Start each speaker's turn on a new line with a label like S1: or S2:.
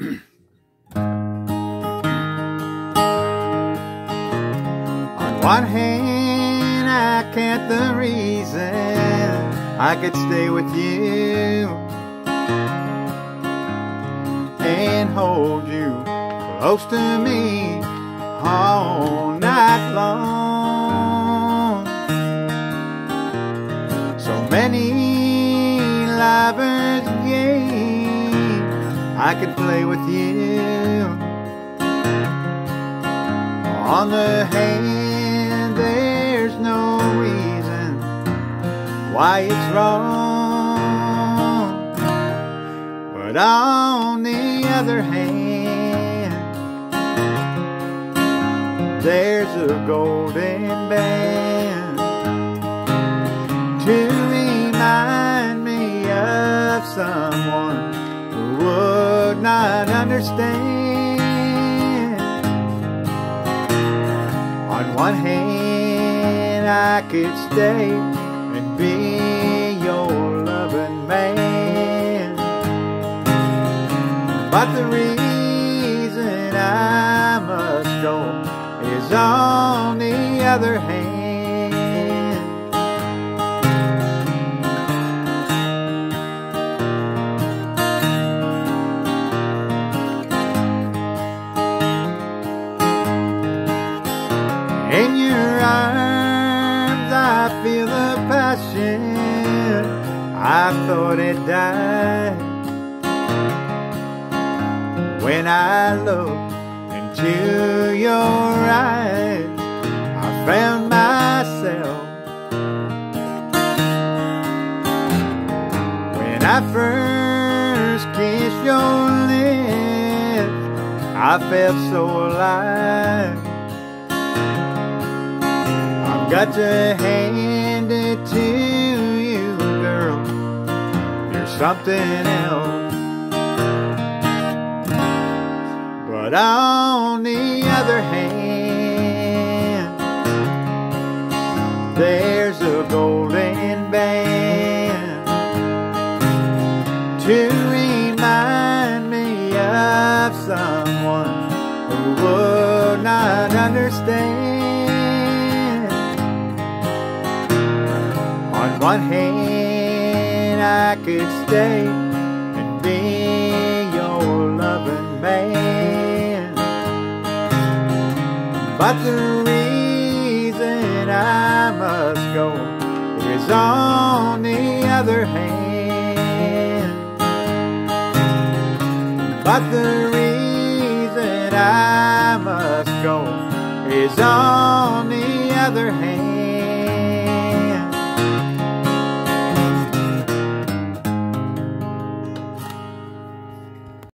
S1: On one hand, I can't the reason I could stay with you and hold you close to me all night long. So many lovers game I could play with you. On the hand, there's no reason why it's wrong. But on the other hand, there's a golden band to remind me of not understand. On one hand, I could stay and be your loving man. But the reason I must go is on the other hand. I feel the passion. I thought it died when I looked into your eyes. I found myself when I first kissed your lips. I felt so alive. Got to hand it to you, girl. You're something else. But on the other hand, there's a golden band to remind me of someone who would not understand. On one hand, I could stay and be your loving man. But the reason I must go is on the other hand. But the reason I must go is on the other hand.